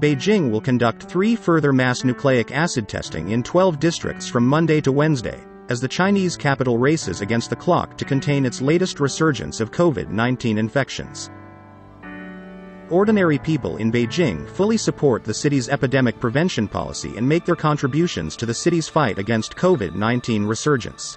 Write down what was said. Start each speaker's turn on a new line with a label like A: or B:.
A: Beijing will conduct three further mass nucleic acid testing in 12 districts from Monday to Wednesday, as the Chinese capital races against the clock to contain its latest resurgence of COVID 19 infections. Ordinary people in Beijing fully support the city's epidemic prevention policy and make their contributions to the city's fight against COVID 19 resurgence.